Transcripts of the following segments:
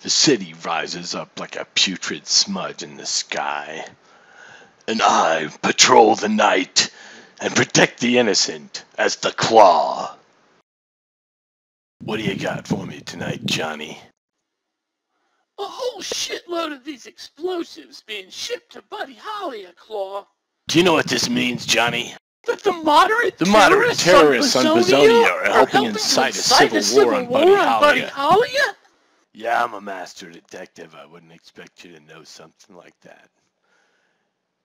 The city rises up like a putrid smudge in the sky. And I patrol the night and protect the innocent as the claw. What do you got for me tonight, Johnny? A whole shitload of these explosives being shipped to Buddy Holly, a claw. Do you know what this means, Johnny? That the moderate The moderate terrorists on Bazonia are helping incite a civil war on Buddy Buddy Holly. Yeah, I'm a master detective. I wouldn't expect you to know something like that.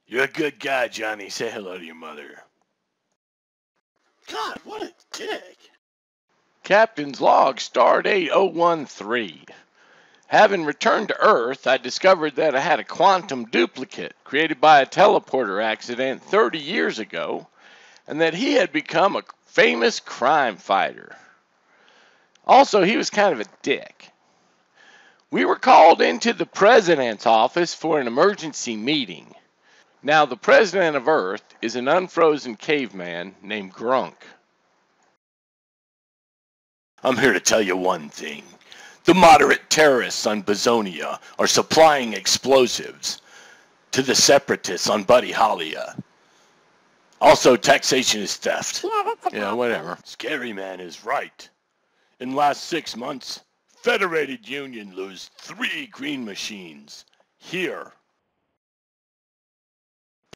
You're a good guy, Johnny. Say hello to your mother. God, what a dick. Captain's log, stardate 013. Having returned to Earth, I discovered that I had a quantum duplicate created by a teleporter accident 30 years ago, and that he had become a famous crime fighter. Also, he was kind of a dick. We were called into the president's office for an emergency meeting. Now, the president of Earth is an unfrozen caveman named Grunk. I'm here to tell you one thing. The moderate terrorists on Bazonia are supplying explosives to the separatists on Buddy Hollia. Uh, also, taxation is theft. Yeah, that's a Yeah, whatever. Scary Man is right. In last six months, Federated Union lose three green machines. Here.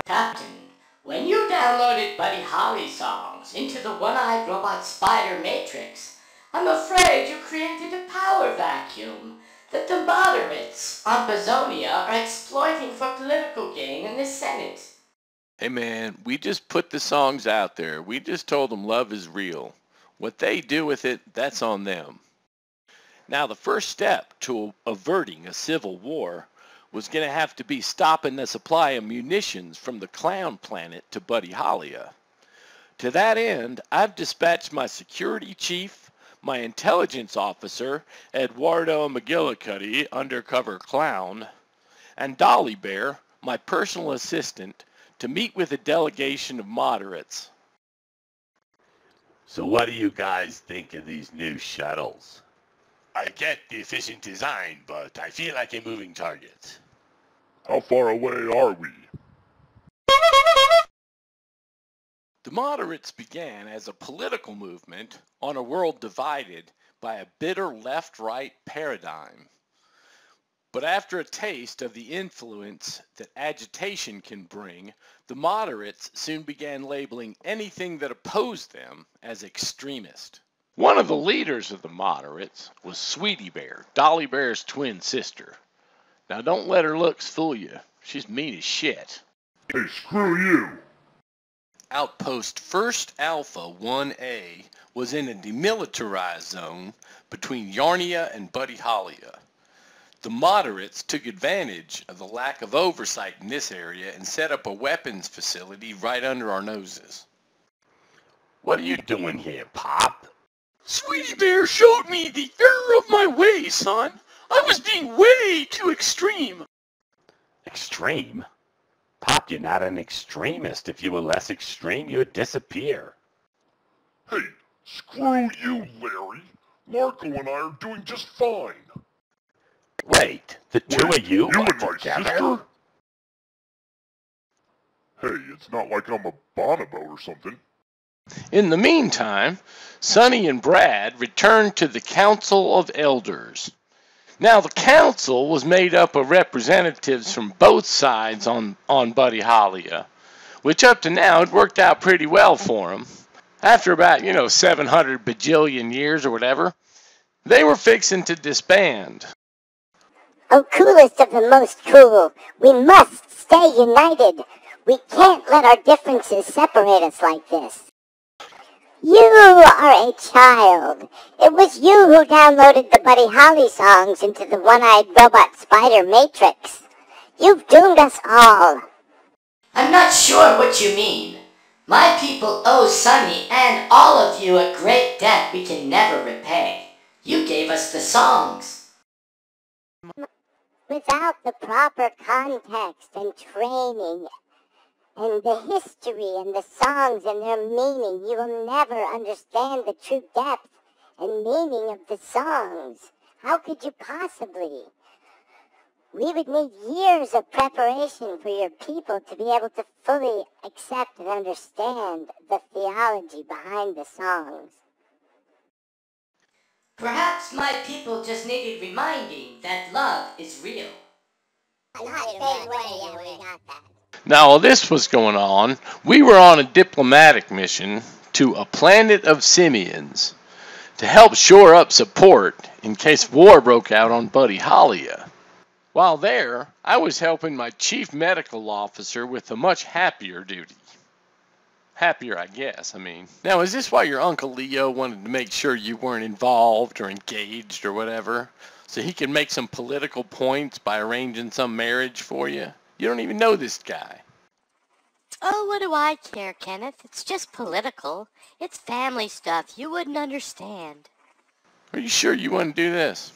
Captain, when you downloaded Buddy Holly songs into the One-Eyed Robot Spider Matrix, I'm afraid you created a power vacuum that the moderates on Bazonia are exploiting for political gain in the Senate. Hey man, we just put the songs out there. We just told them love is real. What they do with it, that's on them. Now, the first step to averting a civil war was going to have to be stopping the supply of munitions from the clown planet to Buddy Hollia. To that end, I've dispatched my security chief, my intelligence officer, Eduardo McGillicuddy, undercover clown, and Dolly Bear, my personal assistant, to meet with a delegation of moderates. So what do you guys think of these new shuttles? I get the efficient design, but I feel like a moving target. How far away are we? The moderates began as a political movement on a world divided by a bitter left-right paradigm. But after a taste of the influence that agitation can bring, the moderates soon began labeling anything that opposed them as extremist. One of the leaders of the moderates was Sweetie Bear, Dolly Bear's twin sister. Now don't let her looks fool you. She's mean as shit. Hey, screw you! Outpost First Alpha 1A was in a demilitarized zone between Yarnia and Buddy Hollia. The moderates took advantage of the lack of oversight in this area and set up a weapons facility right under our noses. What are you doing here, Pop? Sweetie Bear showed me the error of my ways, son. I was being way too extreme. Extreme? Pop, you're not an extremist. If you were less extreme, you would disappear. Hey, screw you, Larry! Marco and I are doing just fine! Wait, the two Wait, of you, You are and my sister? Hey, it's not like I'm a bonobo or something. In the meantime, Sonny and Brad returned to the Council of Elders. Now, the council was made up of representatives from both sides on, on Buddy Hollia, uh, which up to now had worked out pretty well for them. After about, you know, 700 bajillion years or whatever, they were fixing to disband. Oh, coolest of the most cool. We must stay united. We can't let our differences separate us like this. You are a child. It was you who downloaded the Buddy Holly songs into the one-eyed robot spider matrix. You've doomed us all. I'm not sure what you mean. My people owe Sunny and all of you a great debt we can never repay. You gave us the songs. Without the proper context and training and the history and the songs and their meaning, you will never understand the true depth and meaning of the songs. How could you possibly? We would need years of preparation for your people to be able to fully accept and understand the theology behind the songs. Perhaps my people just needed reminding that love is real. Now, while this was going on, we were on a diplomatic mission to a planet of simians to help shore up support in case war broke out on Buddy Hollia. While there, I was helping my chief medical officer with a much happier duty. Happier, I guess, I mean. Now, is this why your Uncle Leo wanted to make sure you weren't involved or engaged or whatever? So he could make some political points by arranging some marriage for you? You don't even know this guy. Oh, what do I care, Kenneth? It's just political. It's family stuff. You wouldn't understand. Are you sure you want to do this?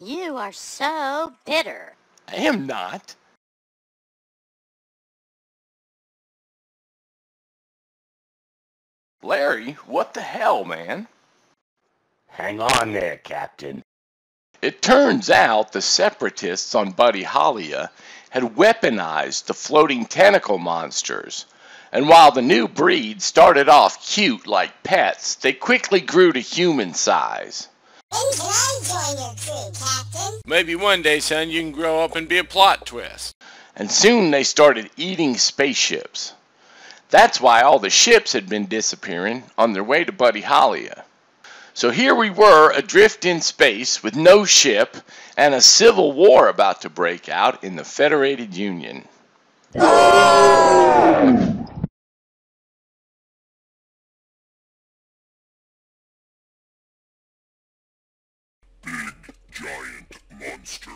You are so bitter. I am not. Larry, what the hell, man? Hang on there, Captain. It turns out the separatists on Buddy Hollia had weaponized the floating tentacle monsters. And while the new breed started off cute like pets, they quickly grew to human size. When can I join your crew, Captain? Maybe one day, son, you can grow up and be a plot twist. And soon they started eating spaceships. That's why all the ships had been disappearing on their way to Buddy Hollia. So here we were adrift in space with no ship and a civil war about to break out in the Federated Union. Big giant monster.